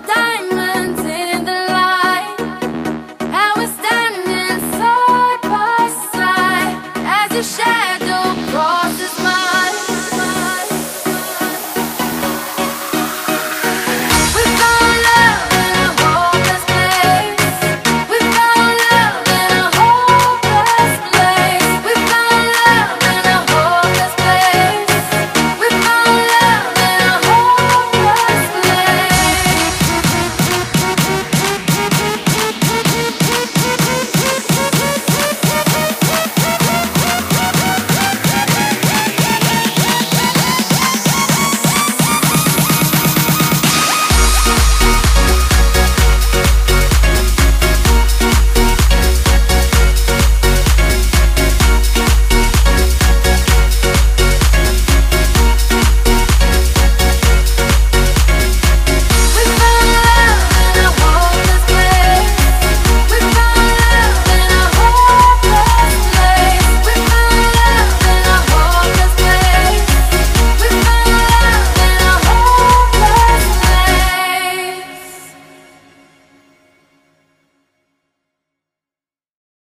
time.